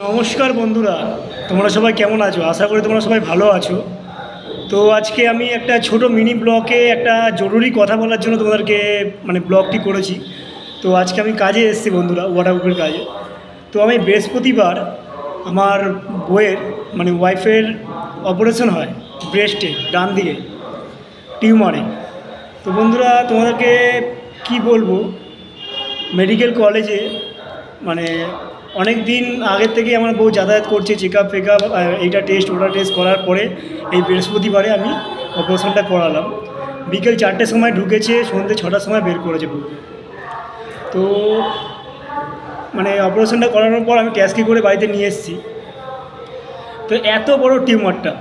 নমস্কার বন্ধুরা, তোমরা সবাই কেমন আছো? আশা করি তোমরা সবাই ভালো আছো। তো আজকে আমি একটা ছোট মিনি ব্লকে একটা জরুরি কথা বলার জন্য তোমাদেরকে মানে ব্লগটি করেছি। তো আজকে আমি কাজে এসেছি বন্ধুরা ওয়াটারপ্রুফের কাজে। তো আমি বৃহস্পতিবার আমার বইয়ের মানে ওয়াইফের অপারেশন হয় ব্রেস্টে ডান দিকে, টিউমারে। তো বন্ধুরা, তোমাদেরকে কি বলব? মেডিকেল কলেজে মানে অনেক দিন আগের থেকে আমার বউ যাতায়াত করছে চেক আপ ফেক আপ এইটা টেস্ট ওটা টেস্ট করার পরে এই বৃহস্পতিবারে আমি অপারেশনটা করালাম। বিকেল চারটের সময় ঢুকেছে সন্ধ্যে ছটার সময় বের করেছে বউকে তো মানে অপারেশনটা করানোর পর আমি ট্যাক্সি করে বাড়িতে নিয়ে এসেছি। তো এত বড় টিউমারটা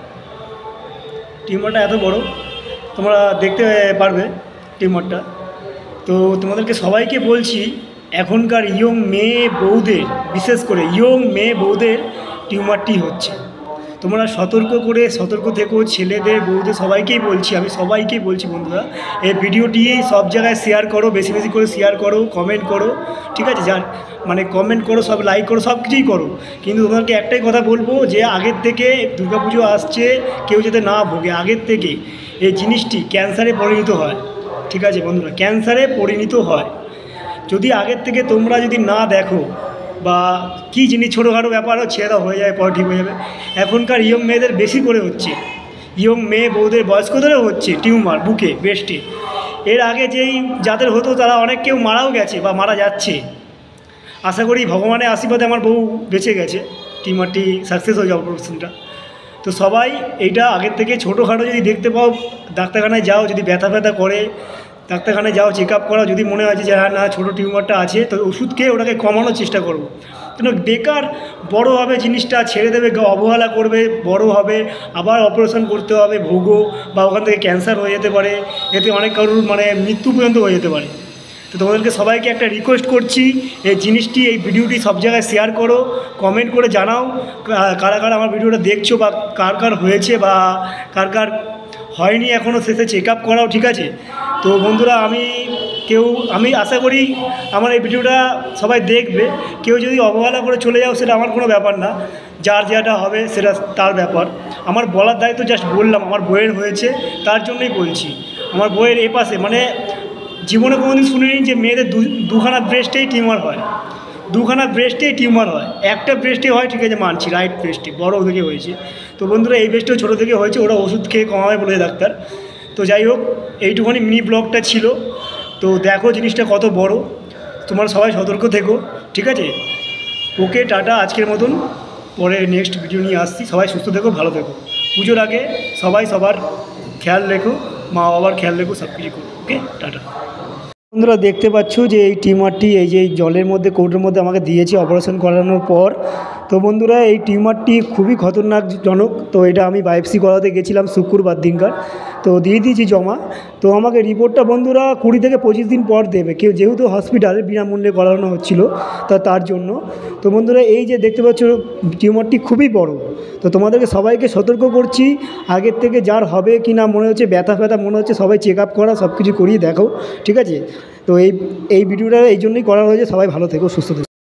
টিউমারটা এত বড়, তোমরা দেখতে পারবে টিউমারটা তো তোমাদেরকে সবাইকে বলছি এখনকার ইয়ং মেয়ে বউদের, বিশেষ করে ইয়ং মেয়ে বউদের টিউমারটি হচ্ছে। তোমরা সতর্ক করে, সতর্ক থেকো, ছেলেদের, বউদের সবাইকেই বলছি, আমি সবাইকেই বলছি বন্ধুরা, এই ভিডিওটি সব জায়গায় শেয়ার করো, বেশি বেশি করে শেয়ার করো কমেন্ট করো, ঠিক আছে? যার মানে কমেন্ট করো, সব লাইক করো, সব কিছুই করো। কিন্তু তোমাদেরকে একটাই কথা বলব যে, আগের থেকে দুর্গাপুজো আসছে, কেউ যাতে না ভোগে, আগের থেকে এই জিনিসটি ক্যান্সারে পরিণত হয়, ঠিক আছে বন্ধুরা? ক্যান্সারে পরিণত হয়। যদি আগের থেকে তোমরা যদি না দেখো বা কী জিনিস ছোটোখাটো ব্যাপার হচ্ছে ছেড়ে হয়ে যায়, পরে ঠিক হয়ে যাবে। এখনকার ইয়ং মেয়েদের বেশি করে হচ্ছে। ইয়ং মেয়ে বউদের বয়স্কদেরও হচ্ছে, টিউমার, বুকে ব্রেস্টে এর আগে যেই যাদের হতো, তারা অনেক কেউ মারাও গেছে বা মারা যাচ্ছে। আশা করি ভগবানের আশীর্বাদে আমার বউ বেঁচে গেছে, টিউমারটি সাকসেস হয়ে যাবে অপারেশনটা তো সবাই এটা আগের থেকে ছোটোখাটো যদি দেখতে পাও, ডাক্তারখানায় যাও, যদি ব্যথা ব্যথা করে ডাক্তারখানায় যাও চেক আপ করাও, যদি মনে হয় যে হ্যাঁ না, ছোটো টিউমারটা আছে, তো ওষুধ খেয়ে ওটাকে কমানোর চেষ্টা করব। কেন, বেকার বড় হবে জিনিসটা, ছেড়ে দেবে অবহেলা করবে, বড় হবে, আবার অপারেশন করতে হবে, ভোগো, বা ওখান থেকে ক্যান্সার হয়ে যেতে পারে, এতে অনেক কারোর মানে মৃত্যু পর্যন্ত হয়ে যেতে পারে। তো তোমাদেরকে সবাইকে একটা রিকোয়েস্ট করছি, এই জিনিসটি, এই ভিডিওটি সব জায়গায় শেয়ার করো কমেন্ট করে জানাও কারা কারা আমার ভিডিওটা দেখছ, বা কার কার হয়েছে, বা কার কার হয়নি এখনও শেষে চেক আপ করাও, ঠিক আছে? তো বন্ধুরা, আমি কেউ, আমি আশা করি আমার এই ভিডিওটা সবাই দেখবে। কেউ যদি অবহেলা করে চলে যাও, সেটা আমার কোনো ব্যাপার না। যার যেটা হবে, সেটা তার ব্যাপার। আমার বলার দায়িত্ব জাস্ট বললাম, আমার বইয়ের হয়েছে, তার জন্যই বলছি। আমার বইয়ের এ পাশে মানে জীবনে কোনোদিন শুনিনি যে মেয়েদের দুখানা ব্রেস্টেই টিউমার হয়। দুখানা ব্রেস্টেই টিউমার হয়। একটা ব্রেস্টে হয়, ঠিক আছে, মানছি রাইট ব্রেস্টে বড় থেকে হয়েছে। তো বন্ধুরা, এই ব্রেস্টেও ছোটো থেকে হয়েছে, ওরা ওষুধ খেয়ে কমাবে বলেছে ডাক্তার। তো যাই হোক এইটুখানি মিনি ব্লগটা ছিল। তো দেখো জিনিসটা কত বড়। তোমার সবাই সতর্ক থেকো, ঠিক আছে? ওকে, টাটা, আজকের মতন। পরে নেক্সট ভিডিও নিয়ে আসছি। সবাই সুস্থ থেকো, ভালো থেকো। পুজোর আগে সবাই সবার খেয়াল রেখো, মা বাবার খেয়াল রেখো, সব কিছু করো, ওকে? টাটা। বন্ধুরা, দেখতে পাচ্ছ যে এই টিমারটি এই যে জলের মধ্যে, কৌটোর মধ্যে আমাকে দিয়েছে অপারেশন করানোর পর। তো বন্ধুরা, এই টিউমারটি খুবই খতরনাকজনক। তো এটা আমি বায়োপসি করাতে গেছিলাম শুক্রবার দিনকার। তো দিয়ে দিয়েছি জমা। তো আমাকে রিপোর্টটা বন্ধুরা কুড়ি থেকে পঁচিশ দিন পর দেবে। কেউ যেহেতু হসপিটালে বিনামূল্যে করানো হচ্ছিল, তা তার জন্য। তো বন্ধুরা, এই যে দেখতে পাচ্ছ, টিউমারটি খুবই বড়। তো তোমাদেরকে সবাইকে সতর্ক করছি, আগের থেকে যার হবে কি না মনে হচ্ছে ব্যথা ফ্যাথা মনে হচ্ছে সবাই চেক আপ করা সব কিছু করিয়ে দেখো, ঠিক আছে? তো এই এই ভিডিওটা এই জন্যই করা হয়েছে, সবাই ভালো থেকো, সুস্থ থেকো।